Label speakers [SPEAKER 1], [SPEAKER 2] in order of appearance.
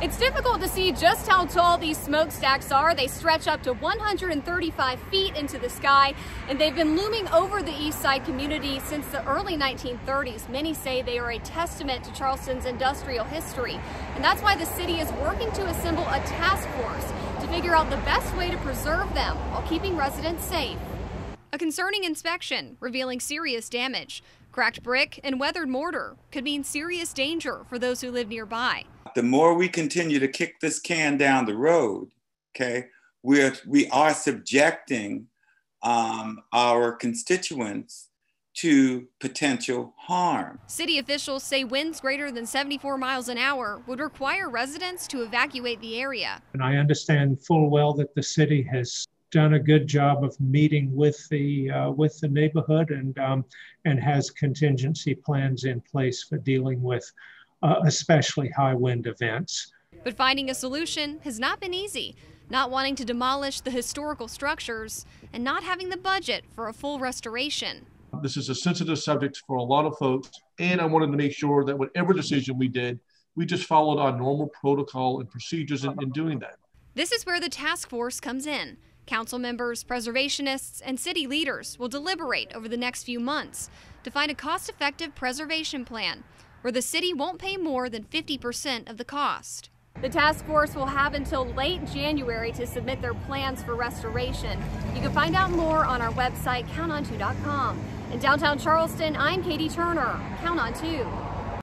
[SPEAKER 1] It's difficult to see just how tall these smokestacks are. They stretch up to 135 feet into the sky, and they've been looming over the East Side community since the early 1930s. Many say they are a testament to Charleston's industrial history, and that's why the city is working to assemble a task force to figure out the best way to preserve them while keeping residents safe. A concerning inspection revealing serious damage. Cracked brick and weathered mortar could mean serious danger for those who live nearby
[SPEAKER 2] the more we continue to kick this can down the road, okay, we're, we are subjecting um, our constituents to potential harm.
[SPEAKER 1] City officials say winds greater than 74 miles an hour would require residents to evacuate the area.
[SPEAKER 3] And I understand full well that the city has done a good job of meeting with the uh, with the neighborhood and um, and has contingency plans in place for dealing with uh, especially high wind events.
[SPEAKER 1] But finding a solution has not been easy. Not wanting to demolish the historical structures and not having the budget for a full restoration.
[SPEAKER 4] This is a sensitive subject for a lot of folks, and I wanted to make sure that whatever decision we did, we just followed our normal protocol and procedures in, in doing that.
[SPEAKER 1] This is where the task force comes in. Council members, preservationists, and city leaders will deliberate over the next few months to find a cost effective preservation plan where the city won't pay more than 50% of the cost. The task force will have until late January to submit their plans for restoration. You can find out more on our website, counton2.com. In downtown Charleston, I'm Katie Turner. Count on 2.